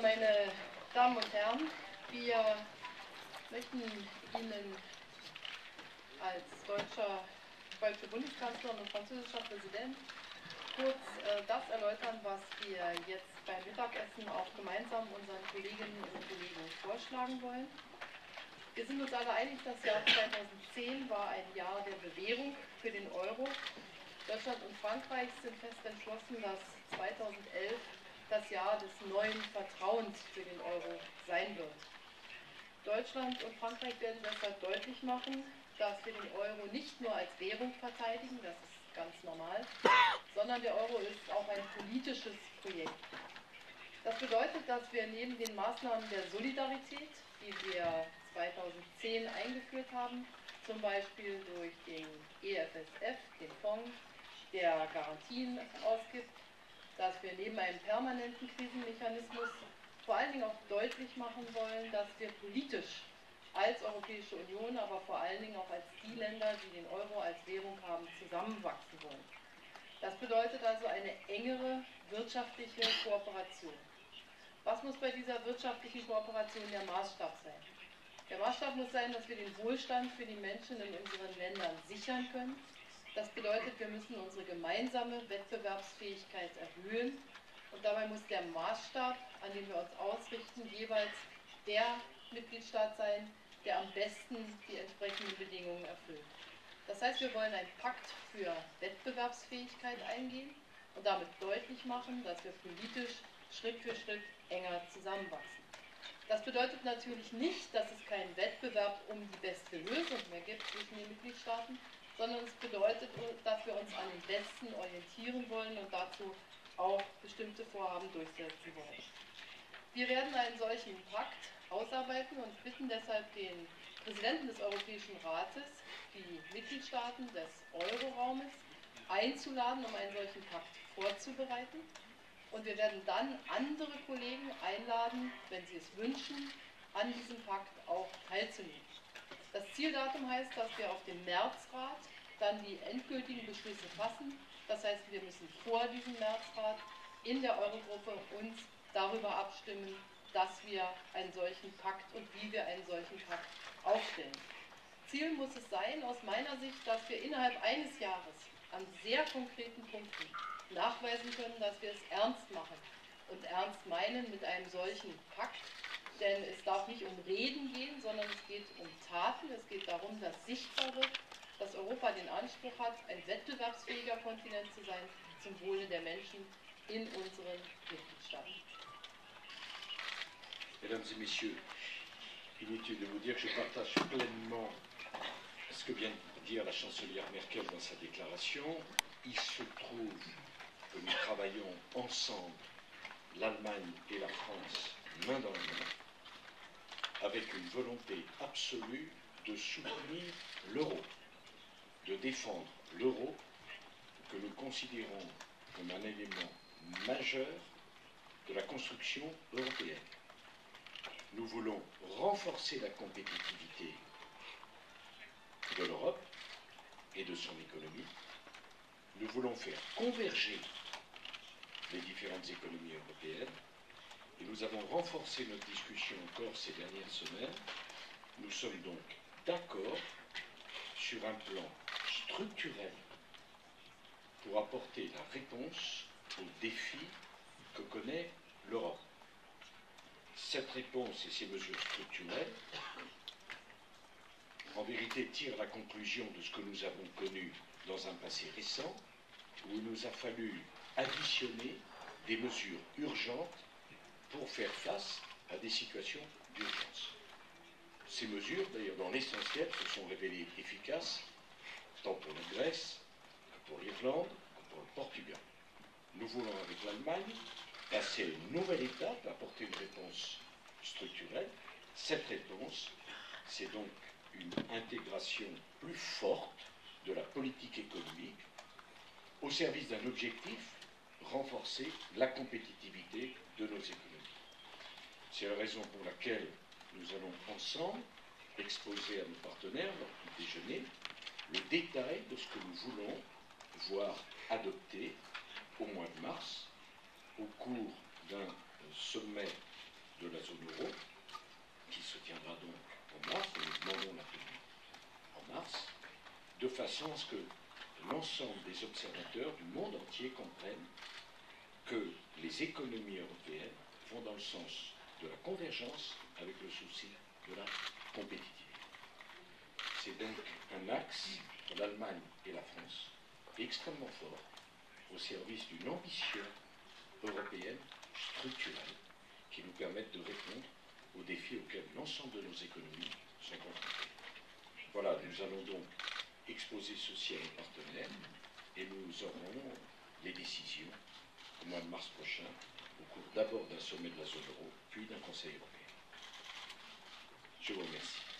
Meine Damen und Herren, wir möchten Ihnen als deutscher, deutsche Bundeskanzlerin und französischer Präsident kurz äh, das erläutern, was wir jetzt beim Mittagessen auch gemeinsam unseren Kolleginnen und Kollegen vorschlagen wollen. Wir sind uns alle einig, das Jahr 2010 war ein Jahr der Bewährung für den Euro. Deutschland und Frankreich sind fest entschlossen, dass 2011 das Jahr des neuen Vertrauens für den Euro sein wird. Deutschland und Frankreich werden deshalb deutlich machen, dass wir den Euro nicht nur als Währung verteidigen, das ist ganz normal, sondern der Euro ist auch ein politisches Projekt. Das bedeutet, dass wir neben den Maßnahmen der Solidarität, die wir 2010 eingeführt haben, zum Beispiel durch den EFSF, den Fonds, der Garantien ausgibt, dass wir neben einem permanenten Krisenmechanismus vor allen Dingen auch deutlich machen wollen, dass wir politisch als Europäische Union, aber vor allen Dingen auch als die Länder, die den Euro als Währung haben, zusammenwachsen wollen. Das bedeutet also eine engere wirtschaftliche Kooperation. Was muss bei dieser wirtschaftlichen Kooperation der Maßstab sein? Der Maßstab muss sein, dass wir den Wohlstand für die Menschen in unseren Ländern sichern können. Das bedeutet, wir müssen unsere gemeinsame Wettbewerbsfähigkeit erhöhen. Und dabei muss der Maßstab, an dem wir uns ausrichten, jeweils der Mitgliedstaat sein, der am besten die entsprechenden Bedingungen erfüllt. Das heißt, wir wollen einen Pakt für Wettbewerbsfähigkeit eingehen und damit deutlich machen, dass wir politisch Schritt für Schritt enger zusammenwachsen. Das bedeutet natürlich nicht, dass es keinen Wettbewerb um die beste Lösung mehr gibt zwischen den Mitgliedstaaten, sondern es bedeutet, dass wir uns an den Besten orientieren wollen und dazu auch bestimmte Vorhaben durchsetzen wollen. Wir werden einen solchen Pakt ausarbeiten und bitten deshalb den Präsidenten des Europäischen Rates, die Mitgliedstaaten des Euroraumes einzuladen, um einen solchen Pakt vorzubereiten. Und wir werden dann andere Kollegen einladen, wenn sie es wünschen, an diesem Pakt auch teilzunehmen. Das Zieldatum heißt, dass wir auf dem Märzrat dann die endgültigen Beschlüsse fassen. Das heißt, wir müssen vor diesem Märzrat in der Eurogruppe uns darüber abstimmen, dass wir einen solchen Pakt und wie wir einen solchen Pakt aufstellen. Ziel muss es sein, aus meiner Sicht, dass wir innerhalb eines Jahres an sehr konkreten Punkten nachweisen können, dass wir es ernst machen und ernst meinen mit einem solchen Pakt. Denn es darf nicht um Reden gehen, sondern es geht um Taten. Es geht darum, dass sichtbar wird, dass Europa den Anspruch hat, ein wettbewerbsfähiger Kontinent zu sein zum Wohle der Menschen in unseren Mitgliedstaaten. Mesdames et Messieurs, inutile de vous dire que je partage pleinement ce que vient de dire la chancelière Merkel dans sa déclaration. Il se trouve que nous travaillons ensemble, l'Allemagne et la France, main dans la main, avec une volonté absolue de soutenir l'euro, de défendre l'euro que nous considérons comme un élément majeur de la construction européenne. Nous voulons renforcer la compétitivité de l'Europe et de son économie. Nous voulons faire converger les différentes économies européennes et nous avons renforcé notre discussion encore ces dernières semaines. Nous sommes donc d'accord sur un plan structurel pour apporter la réponse aux défis que connaît l'Europe. Cette réponse et ces mesures structurelles, en vérité, tirent la conclusion de ce que nous avons connu dans un passé récent, où il nous a fallu additionner des mesures urgentes pour faire face à des situations d'urgence. Ces mesures, d'ailleurs, dans l'essentiel, se sont révélées efficaces, tant pour la Grèce que pour l'Irlande que pour le Portugal. Nous voulons, avec l'Allemagne, passer une nouvelle étape, apporter une réponse structurelle. Cette réponse, c'est donc une intégration plus forte de la politique économique au service d'un objectif, renforcer la compétitivité de nos économies. C'est la raison pour laquelle nous allons ensemble exposer à nos partenaires lors du déjeuner le détail de ce que nous voulons voir adopté au mois de mars au cours d'un sommet de la zone euro, qui se tiendra donc en mars, nous demandons la tenue en mars, de façon à ce que l'ensemble des observateurs du monde entier comprennent que les économies européennes vont dans le sens de la convergence avec le souci de la compétitivité. C'est donc un axe pour l'Allemagne et la France extrêmement fort au service d'une ambition européenne structurelle qui nous permette de répondre aux défis auxquels l'ensemble de nos économies sont confrontées. Voilà, nous allons donc exposer ceci à nos partenaires et nous aurons les décisions au mois de mars prochain, d'abord d'un sommet de la zone euro, puis d'un Conseil européen. Je vous remercie.